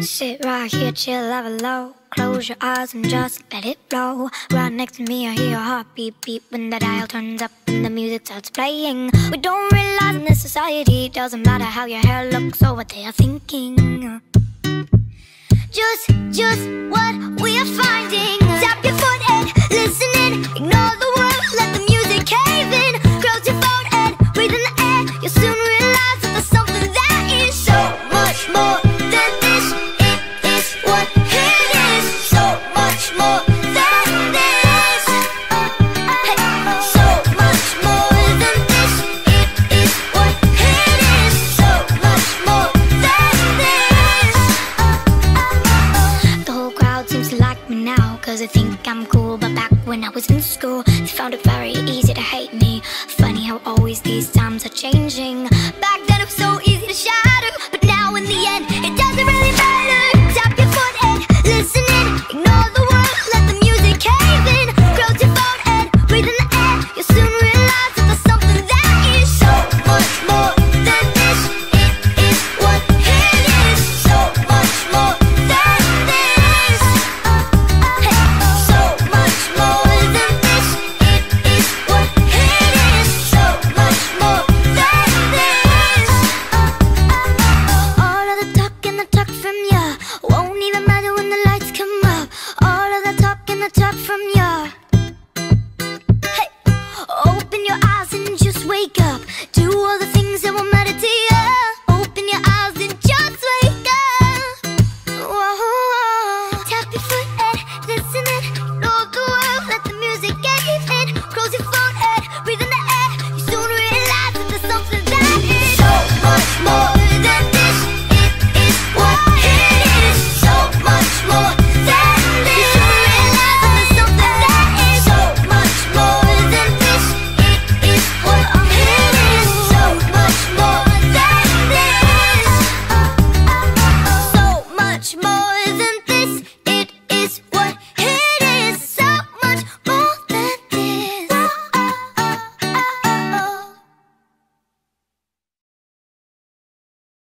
Sit right here, chill, have a low. Close your eyes and just let it flow. Right next to me, I hear your heart beat when the dial turns up and the music starts playing. We don't realize in this society, doesn't matter how your hair looks or what they are thinking. Just, just what we are finding. When I was in school. They found it very easy to hate me. Funny how always these times are changing. Back and the talk from ya. Won't even matter when the lights come up. All of the talk and the talk from ya. Hey, open your eyes and just wake up. Do all the things